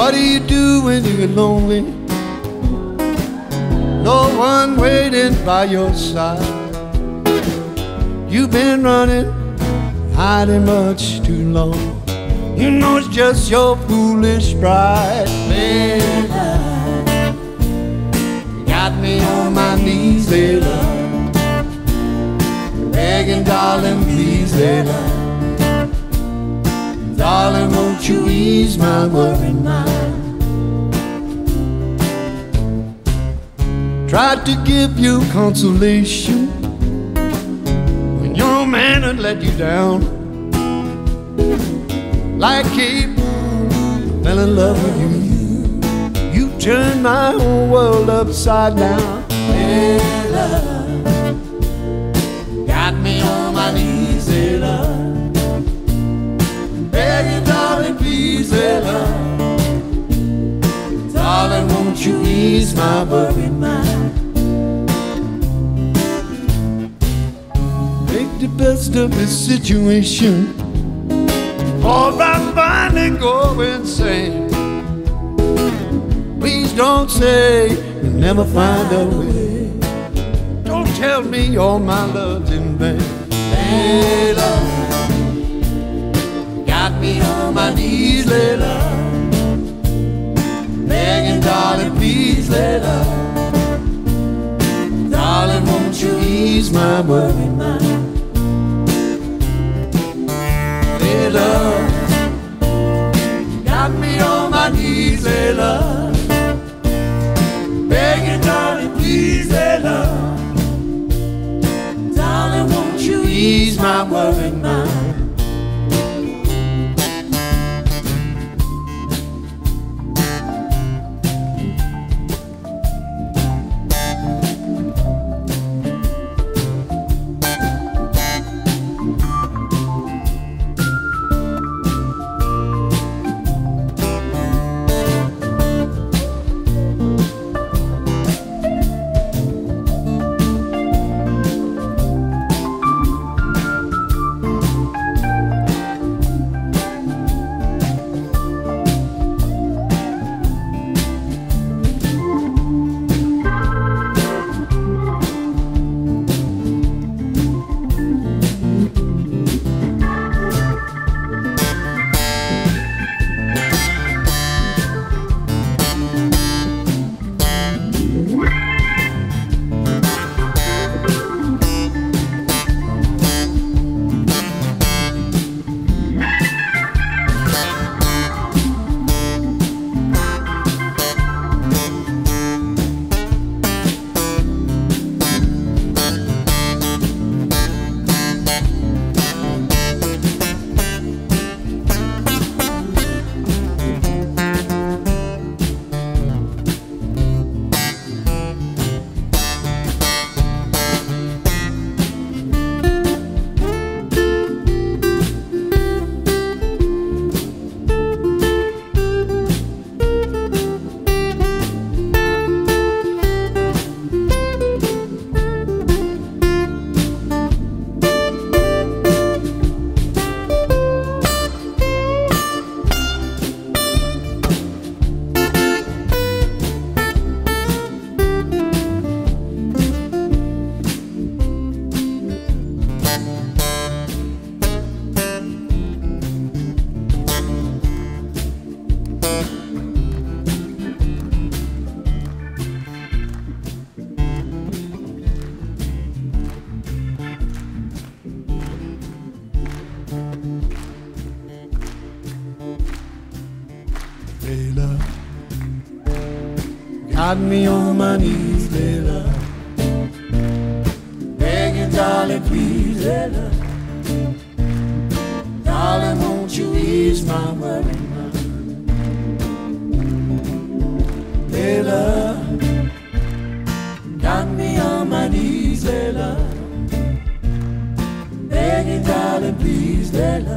What do you do when you're lonely? No one waiting by your side. You've been running, hiding much too long. You know it's just your foolish pride. You got me on my knees, Layla. Begging, darling, please, Layla. Darling, won't you ease my worried mind? Tried to give you consolation when your man had let you down. Like he fell in love with you. You turned my whole world upside down. Hey, love, got me on my knees, hey. Darling, won't you ease my worried mind? Make the best of this situation, or I'm finally go insane. Please don't say you'll never find a way. Don't tell me all my love's in vain. Hey, love got me on my knees, Layla. Begging, darling, please, Layla. Darling, won't you ease my worried mind? Layla, got me on my knees, Layla. Begging, darling, please, Layla. Darling, won't you ease my worried mind? Layla. Got me on my knees, Layla. Begging, darling, please, Layla. Darling, won't you ease my worry mind? Layla. Got me on my knees, Layla. Begging, darling, please, Layla.